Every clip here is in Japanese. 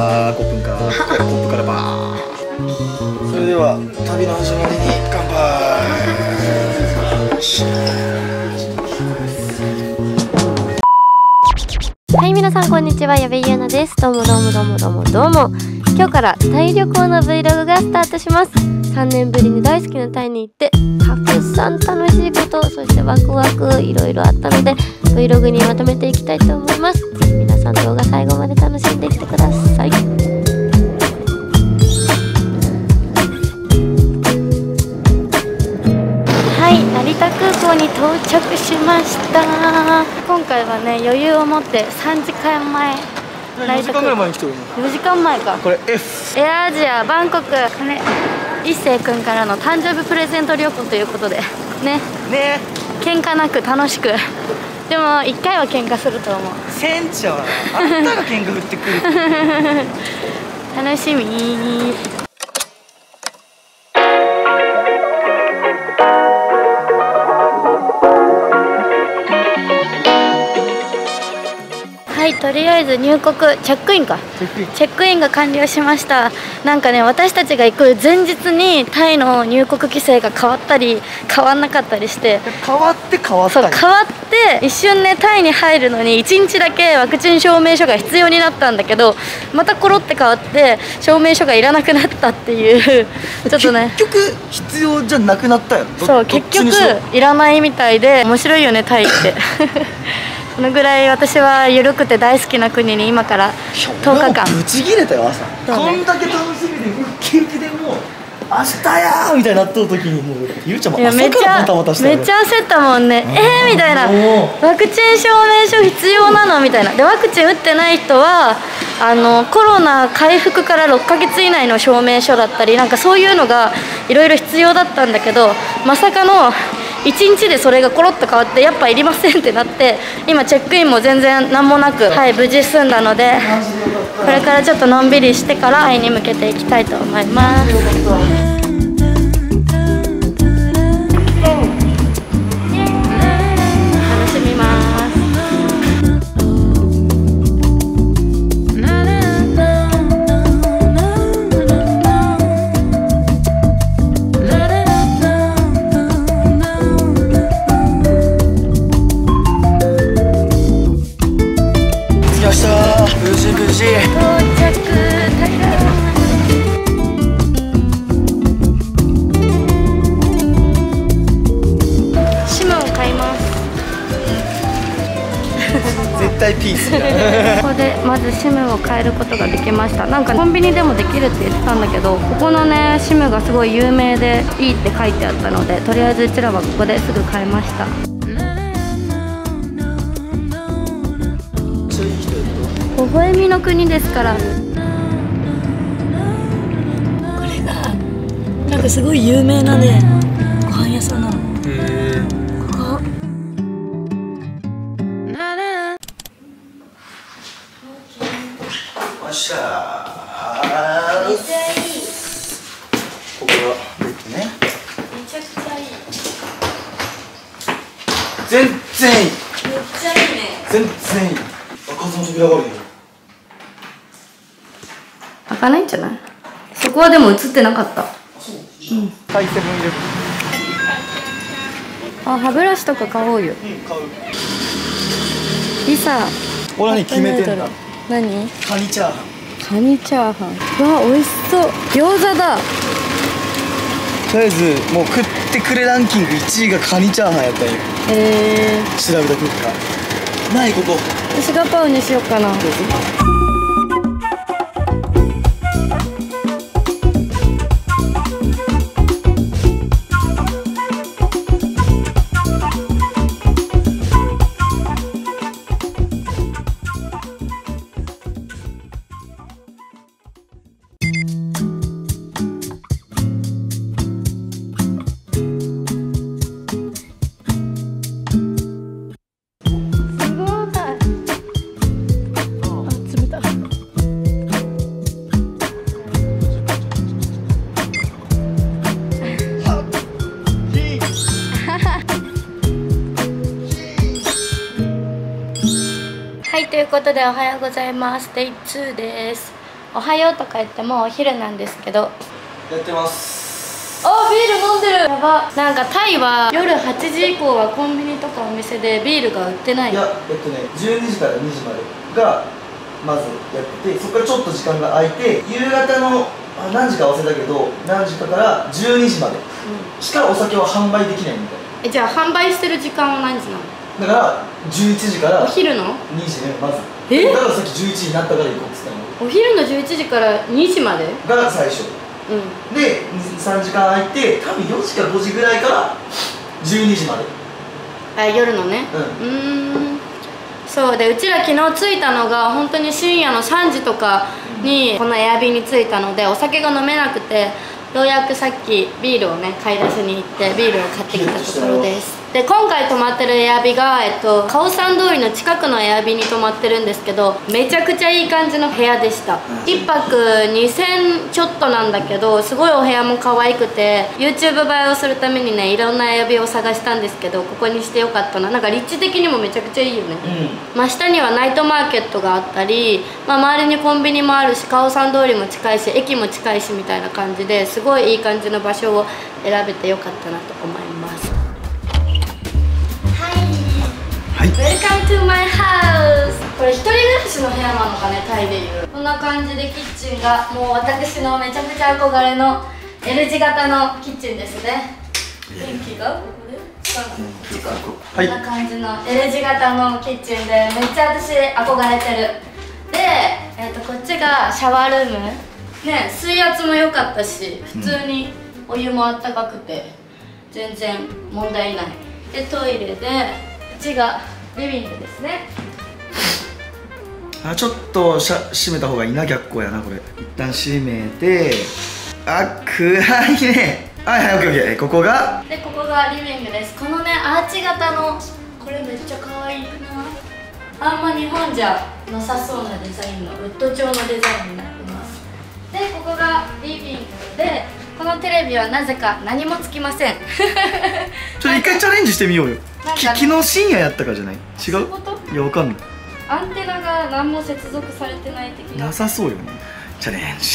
あーコップンかコップからバーそれでは旅の始まりに乾杯はい、皆さんこんにちは、矢部ゆうなです。どうもどうもどうもどうもどうも。今日からタイ旅行の Vlog がスタートします。3年ぶりに大好きなタイに行って、たくさん楽しいこと、そしてワクワクいろいろあったので、Vlog にまとめていきたいと思います。皆さん動画最後まで楽しんでいってください。田空港に到着しました。今回はね、余裕を持って3時間前。4時間ぐらい前に来てるの？4時間前か。これ F エアアジアバンコク。これ一星くんからの誕生日プレゼント旅行ということで。ね。ね。喧嘩なく楽しく。でも1回は喧嘩すると思う。船長。あんたが喧嘩振ってくる 楽しみはいとりあえず入国チェックインか。チェックイン。が完了しました。なんかね私たちが行く前日にタイの入国規制が変わったり変わんなかったりして。変わって変わっそうたんや。変わって一瞬ねタイに入るのに1日だけワクチン証明書が必要になったんだけどまたコロって変わって証明書がいらなくなったっていう。ちょっとね。結局必要じゃなくなったよ。どそう結局いらないみたいで面白いよねタイって そのぐらい私は緩くて大好きな国に今から10日間。俺もブチギレたよ朝、ね。こんだけ楽しみでウッキウキでもう明日やーみたいになった時にもうゆうちゃんも朝からバタバタしてめっちゃ焦ったもんね。えー、みたいな。もワクチン証明書必要なのみたいな。でワクチン打ってない人はあのコロナ回復から6ヶ月以内の証明書だったりなんかそういうのがいろいろ必要だったんだけどまさかの1日でそれがコロッと変わってやっぱいりませんってなって今チェックインも全然何もなく、はい、無事済んだのでこれからちょっとのんびりしてからタイに向けていきたいと思います。絶対ピースだここでまずシムを買えることができました。なんかコンビニでもできるって言ってたんだけどここのねシムがすごい有名でいいって書いてあったのでとりあえずうちらはここですぐ買いました。微笑みの国ですから。これがなんかすごい有名なねご飯屋さんなのよっしゃーめっちゃいいここがベッドね。めちゃくちゃいい。全然いいめっちゃいいね。全然いい。あ風の扉があるよ。開かないんじゃない？そこはでも映ってなかった。ハイセブンイレあ歯ブラシとか買おうよ。うん買う。リサ。俺何決めてんだ何？カニチャーハン。カニチャーハン。うわ美味しそう。餃子だ。とりあえずもう食ってくれランキング1位がカニチャーハンやったんよ。えー、調べた結果。ないここ。私ガパオにしようかなことでおはようございます。Day2 です。おはようとか言ってもうお昼なんですけど。やってます。あビール飲んでる。やば。なんかタイは夜8時以降はコンビニとかお店でビールが売ってない。いやえっとね12時から2時までがまずやっててそこからちょっと時間が空いて夕方のあ何時か忘れたけど何時かから12時まで。うん。しかお酒は販売できないみたいえじゃあ販売してる時間は何時なの？だから11時から2お昼の？時ねまず。え？だからさっき11時になったから行こうっつったの。お昼の11時から2時まで？が最初。うん。で3時間空いて多分4時か5時ぐらいから12時まで。あ夜のね。うん。そうでうちら昨日着いたのが本当に深夜の3時とかにこのエアビーに着いたのでお酒が飲めなくてようやくさっきビールをね買い出しに行ってビールを買ってきたところですで今回泊まってるエアビが、えっと、カオサン通りの近くのエアビに泊まってるんですけどめちゃくちゃいい感じの部屋でした。1泊2000ちょっとなんだけどすごいお部屋も可愛くて YouTube 映えをするためにねいろんなエアビを探したんですけどここにしてよかったな。なんか立地的にもめちゃくちゃいいよね。うん。真下にはナイトマーケットがあったり、まあ、周りにコンビニもあるしカオサン通りも近いし駅も近いしみたいな感じですごいいい感じの場所を選べてよかったなと思います Welcome to my house. これ一人暮らしの部屋なのかねタイでいうこんな感じでキッチンがもう私のめちゃくちゃ憧れの L 字型のキッチンですね。電気が？こんな感じの L 字型のキッチンでめっちゃ私憧れてる。で、えー、とこっちがシャワールーム。ね水圧も良かったし普通にお湯もあったかくて全然問題ない。でトイレでこっちがリビングですね。あちょっとしゃ閉めた方がいいな逆光やなこれ。一旦閉めて。あ暗いね。はいはいオッケーオッケー。ここが？でここがリビングです。このねアーチ型のこれめっちゃ可愛いな。あんま日本じゃなさそうなデザインのウッド調のデザインになってます。でここがリビングでこのテレビはなぜか何もつきません。ちょっと一回チャレンジしてみようよき昨日深夜やったからじゃない？違う？いやわかんない。アンテナが何も接続されてない的な。なさそうよね。チャレンジ。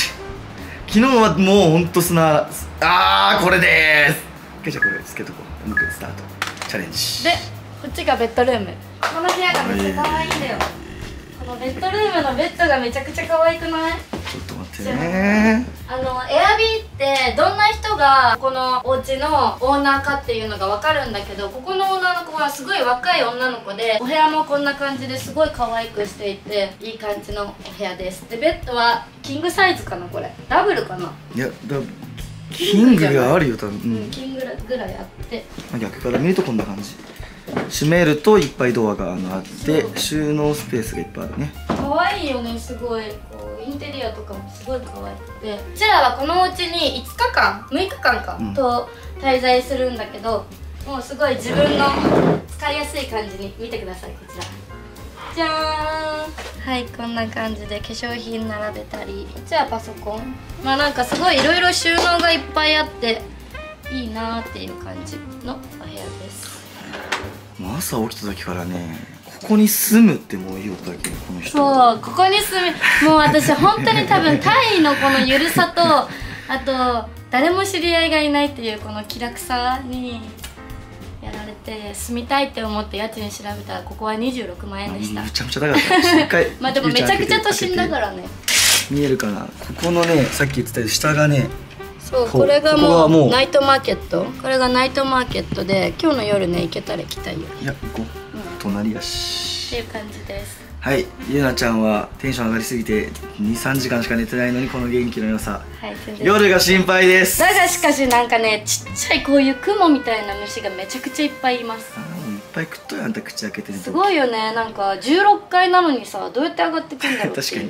昨日はもうほんと砂あーこれでーす。じゃあこれつけとこう。もう一回スタート。チャレンジ。でこっちがベッドルーム。この部屋がめっちゃ可愛いんだよ。このベッドルームのベッドがめちゃくちゃ可愛くない？ちょっと待ってね。あのエアビーってどんな人がこのお家のオーナーかっていうのが分かるんだけどここの女の子はすごい若い女の子でお部屋もこんな感じですごい可愛くしていていい感じのお部屋です。でベッドはキングサイズかなこれ。ダブルかな、いやだキングがあるよ多分、ううん。ん、キングぐらいあって。逆から見るとこんな感じ。閉めるといっぱいドアがあって収納スペースがいっぱいあるね可愛いよねすごい。こうインテリアとかもすごい可愛くて。うちらはこのお家に5日間6日間か、うん。と滞在するんだけどもうすごい自分の使いやすい感じに見てくださいこちら。じゃーん。はいこんな感じで化粧品並べたり。こっちはパソコン。まあなんかすごいいろいろ収納がいっぱいあっていいなーっていう感じのお部屋です。朝起きた時からねここに住むってもういい音だけどこの人。そうここに住みもう私本当に多分タイのこのゆるさとあと誰も知り合いがいないっていうこの気楽さにやられて住みたいって思って家賃調べたらここは26万円でした。むちゃむちゃ高かった まあでもめちゃくちゃ都心だからね。見えるかな？ここのねさっき言ってた下がねそうこれがもうナイトマーケット。これがナイトマーケットで今日の夜ね行けたら行きたいよ。いや行こう、隣やし。っていう感じです。はい。ゆなちゃんはテンション上がりすぎて23時間しか寝てないのにこの元気の良さ。はい夜が心配です。だがしかしなんかねちっちゃいこういう雲みたいな虫がめちゃくちゃいっぱいいます。いっぱい食っとるあんた口開けてると。すごいよね。なんか16階なのにさどうやって上がってくんだろう確かに。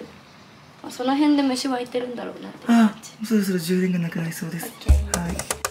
まあその辺で虫湧いてるんだろうなってあ感じ。ーそろそろ充電がなくなりそうです。はい